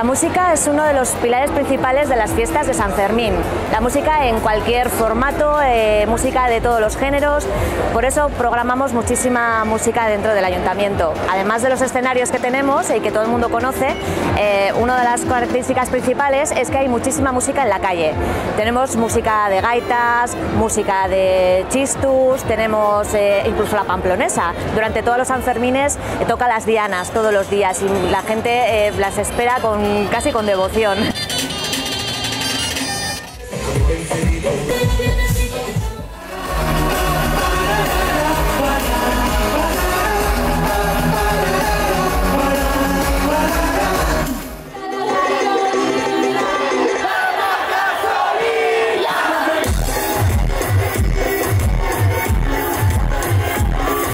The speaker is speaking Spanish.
La música es uno de los pilares principales de las fiestas de San Fermín. La música en cualquier formato, eh, música de todos los géneros, por eso programamos muchísima música dentro del ayuntamiento. Además de los escenarios que tenemos y que todo el mundo conoce, eh, una de las características principales es que hay muchísima música en la calle. Tenemos música de gaitas, música de chistus, tenemos eh, incluso la pamplonesa. Durante todos los Sanfermines toca las dianas todos los días y la gente las espera con casi con devoción.